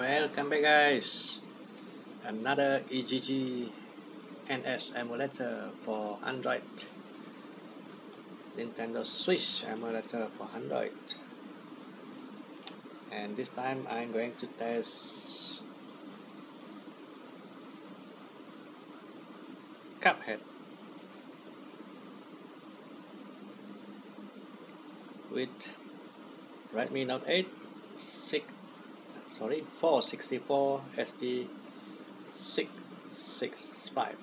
Welcome back guys. Another EGG NS emulator for Android. Nintendo Switch emulator for Android. And this time I'm going to test Cuphead with Redmi Note 8 6 sorry 464 SD 665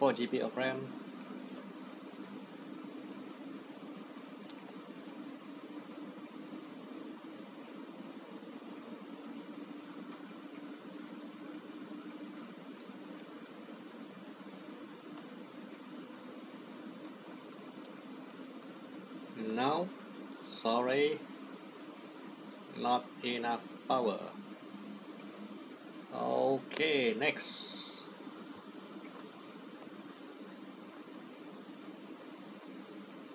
4 GB of RAM sorry, not enough power. Okay, next.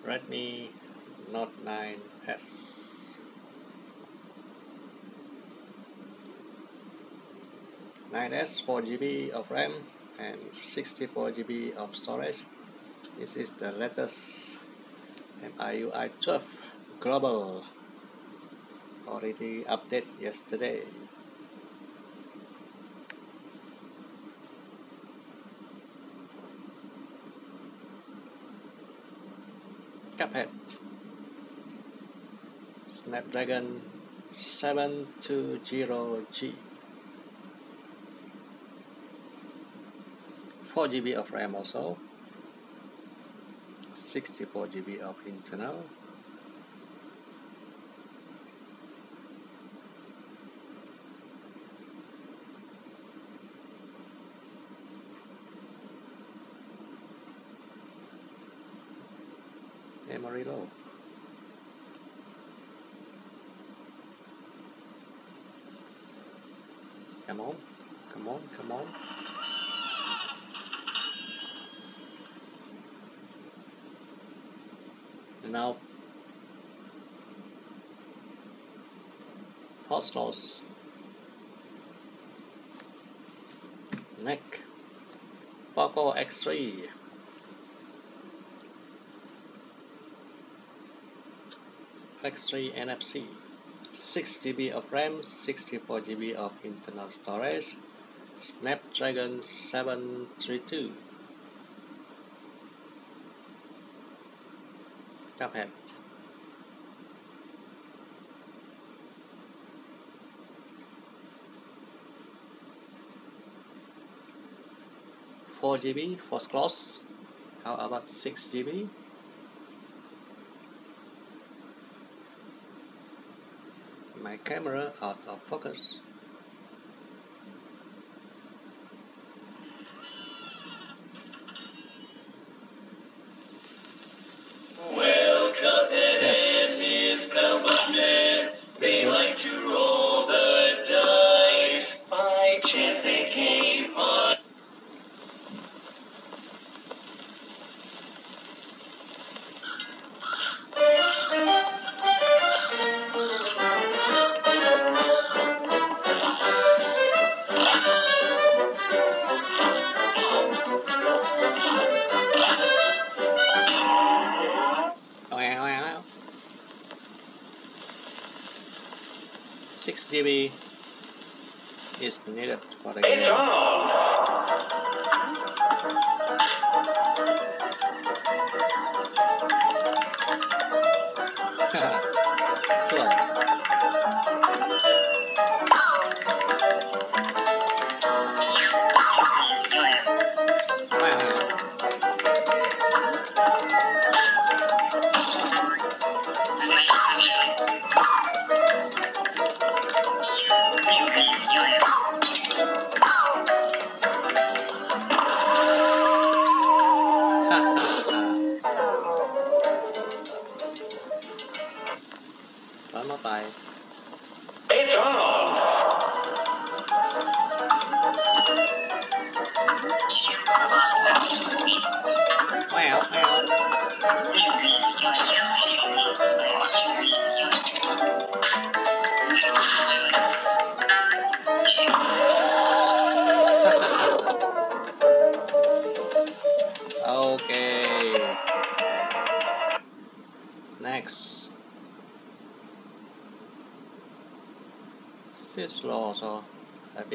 Redmi Note 9S. 9S 4GB of RAM and 64GB of storage. This is the latest MIUI 12 global already update yesterday? Cuphead. Snapdragon 720G 4GB of RAM also. 64 GB of internal memory low come on come on come on. Now loss neck. Poco X3 X3 NFC 6 GB of RAM 64 GB of internal storage Snapdragon 732 Cuphead Four GB for close. How about six GB? My camera out of focus. 哈哈是吧？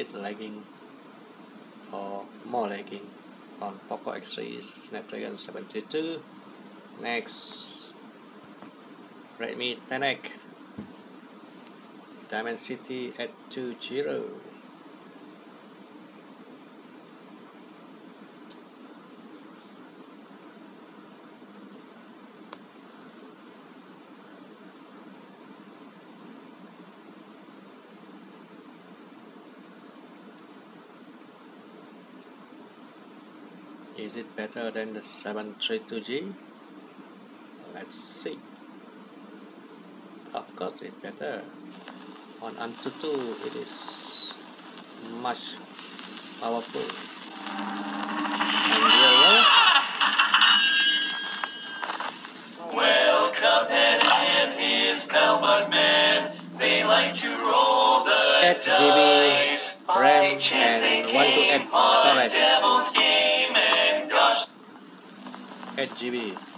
bit lagging or more lagging on Poco X3 Snapdragon 732 next. Redmi 10X Diamond City at 20 Is it better than the 732G? Let's see. Of course it's better. On Antutu it is much powerful. And real Well, Cuphead and his pal Mugman, they like to roll the 8 GB dice. RAM By chance they and 1 to 8 came on a storage. 8 GB.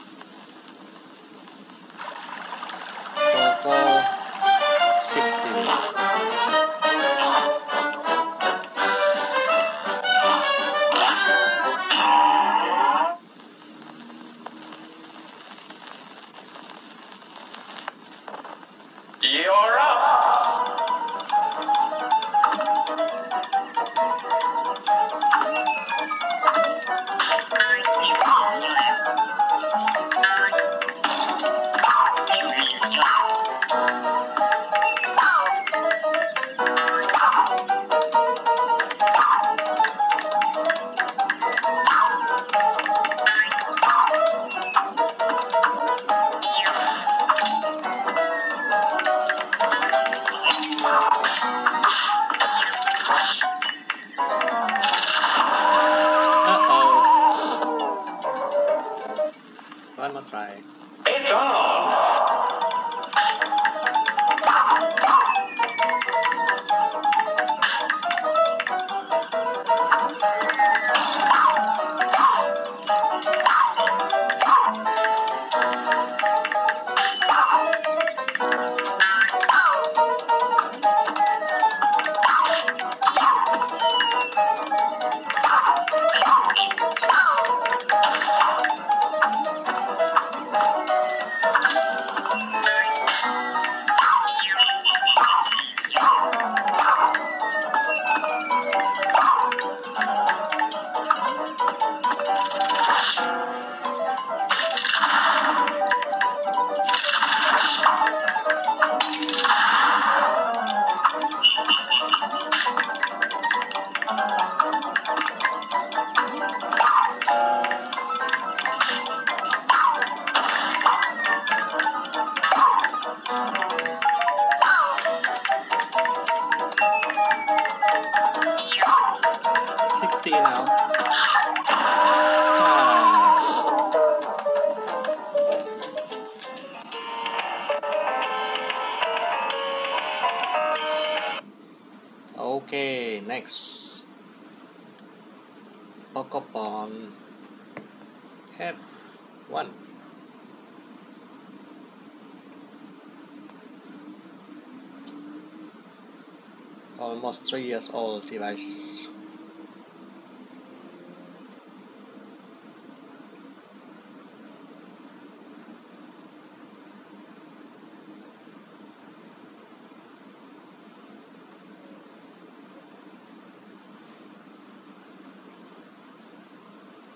Almost three years old device.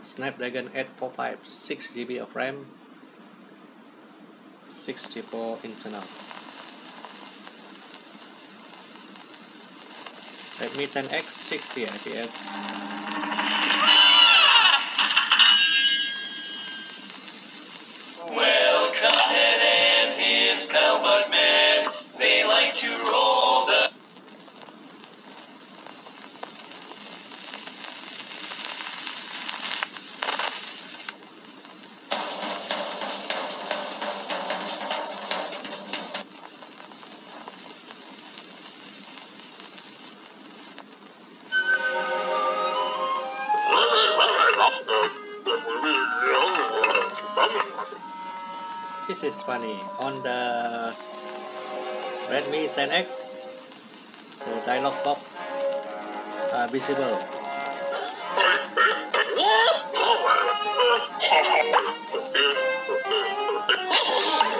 Snapdragon 845, 6 GB of RAM, 64 internal. Redmi 10X 60 IPS. This is funny. On the Redmi 10X, the dialog box uh, visible.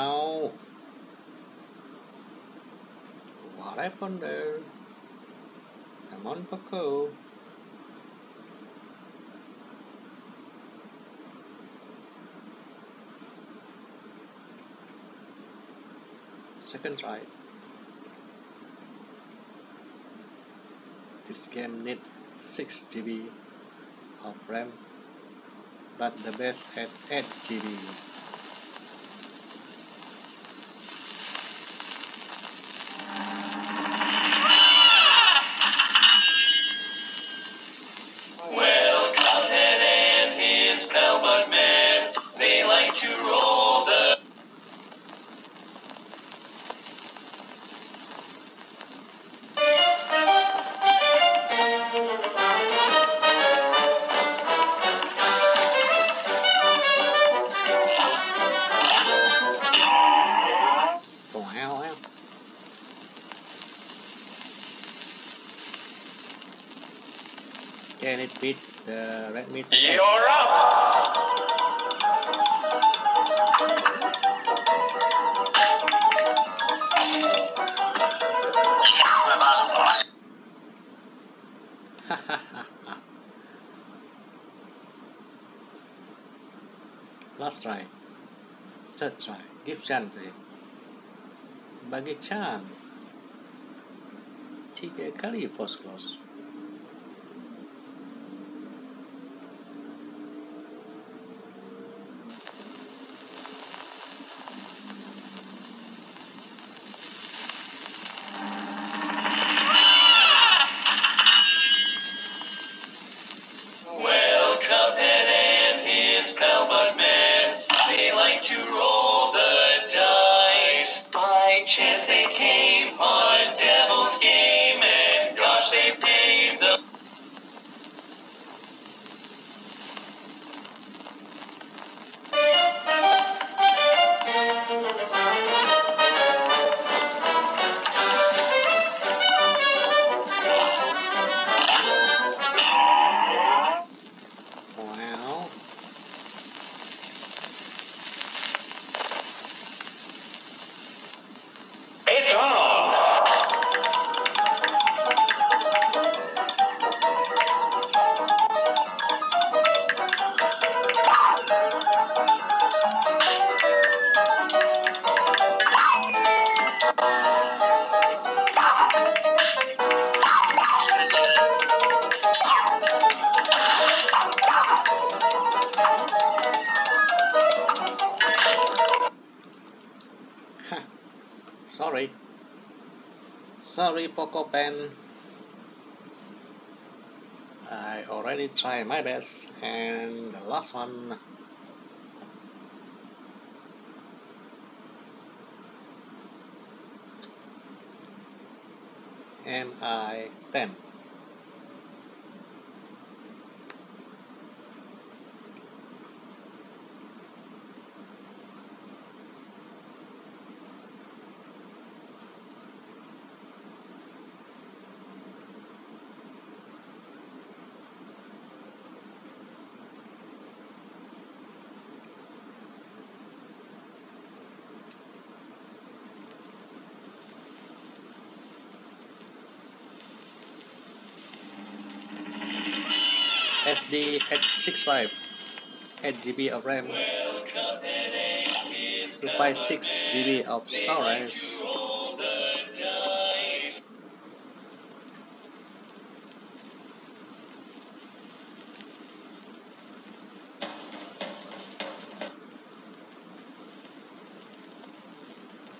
up. No. What happened there? Come on, Poco. Second try. This game need 6 GB of RAM, but the best at 8 GB. Can it beat the Redmi 10? You're up! Last try. Third try. Give chance to him. Bagi chance. Tiga kali post close. Sorry. Sorry, Poco Pen. I already tried my best. And the last one. MI10 SD 865 8 GB of RAM. Well, Cuphead 256 GB of storage.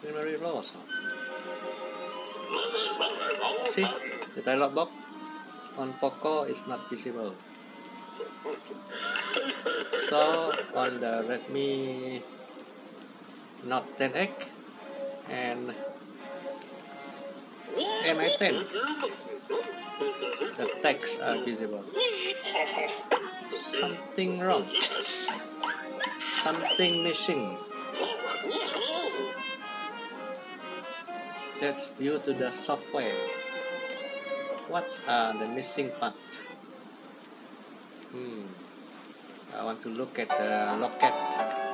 Memory loss see the dialog box on Poco is not visible so on the Redmi Note 10X and MI10 the text are visible. Something wrong. Something missing. That's due to the software. What are the missing part hmm. I want to look at the locket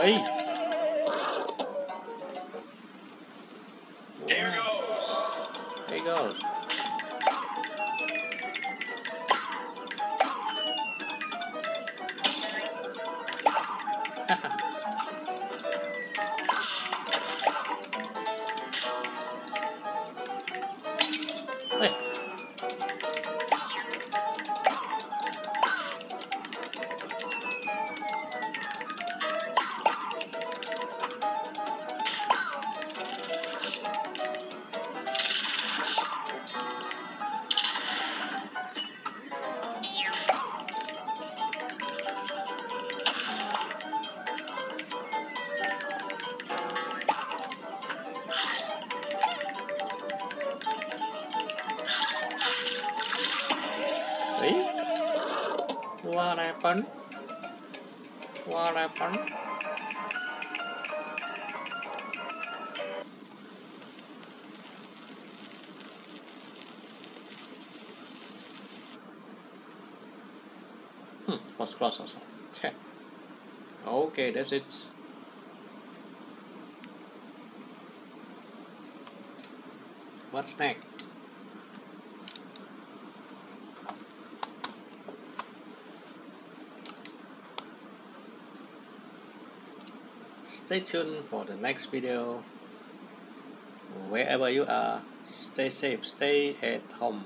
aí. What happened? Hmm, was close also. Okay, that's it. What's next? Stay tuned for the next video. Wherever you are, stay safe, stay at home.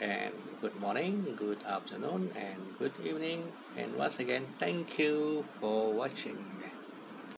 And good morning, good afternoon, and good evening. And once again, thank you for watching.